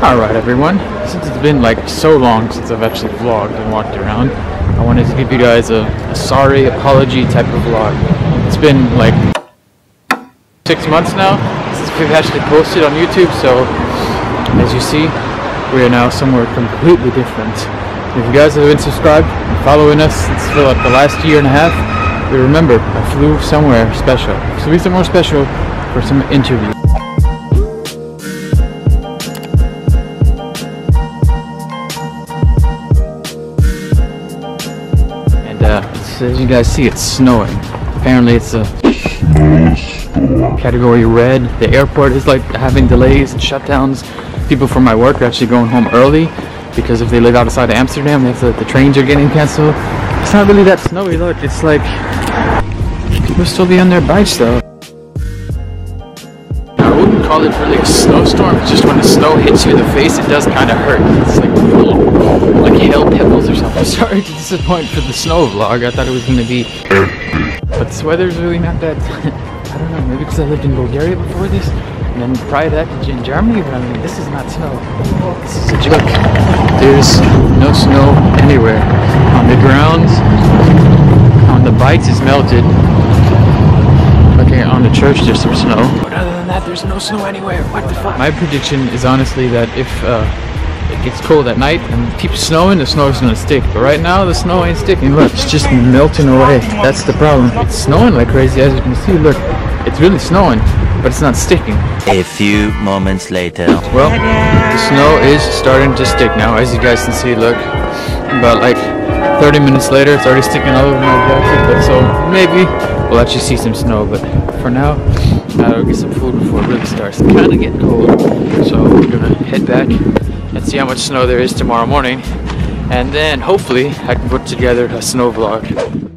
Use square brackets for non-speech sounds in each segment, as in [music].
Alright everyone, since it's been like so long since I've actually vlogged and walked around, I wanted to give you guys a, a sorry apology type of vlog. It's been like six months now since we've actually posted on YouTube, so as you see, we are now somewhere completely different. If you guys have been subscribed and following us since for like the last year and a half, you remember I flew somewhere special. So be somewhere special for some interview. As you guys see, it's snowing. Apparently, it's a category red. The airport is like having delays and shutdowns. People from my work are actually going home early because if they live outside of Amsterdam, they have to, the trains are getting canceled. It's not really that snowy. Look, it's like people still be on their bikes though. Call it really a snowstorm. Just when the snow hits you in the face, it does kind of hurt. It's like little, like hail pebbles or something. [laughs] Sorry to disappoint for the snow vlog. I thought it was gonna be, but this weather's really not that. [laughs] I don't know. Maybe because I lived in Bulgaria before this, and then prior to that in Germany. But I mean, this is not snow. This is a joke. There's no snow anywhere. On the ground, on the bikes, it's melted. Okay, on the church there's some snow. But other than that, there's no snow anywhere. What the fuck? My prediction is honestly that if uh, it gets cold at night and keeps snowing, the snow is gonna stick. But right now, the snow ain't sticking. Look, it's just melting away. That's the problem. It's snowing like crazy, as you can see. Look, it's really snowing, but it's not sticking. A few moments later. Well, the snow is starting to stick now, as you guys can see. Look, about like 30 minutes later, it's already sticking all over my jacket. But so maybe we'll actually see some snow. But for now, I'll get some food before it really starts kind of get cold. So we're gonna head back and see how much snow there is tomorrow morning, and then hopefully I can put together a snow vlog.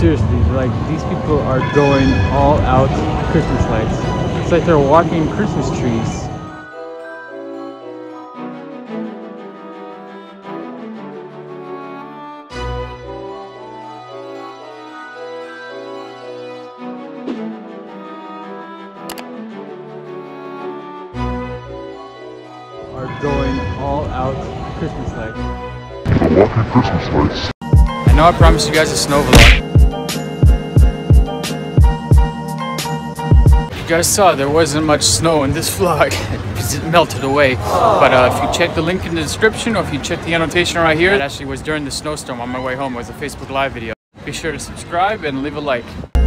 Seriously, like these people are going all out Christmas lights. It's like they're walking Christmas trees. Are going all out Christmas lights. walking Christmas lights. I know I promised you guys a snow vlog. Guys saw there wasn't much snow in this vlog because [laughs] it melted away. But uh, if you check the link in the description or if you check the annotation right here, it actually was during the snowstorm on my way home. It was a Facebook Live video. Be sure to subscribe and leave a like.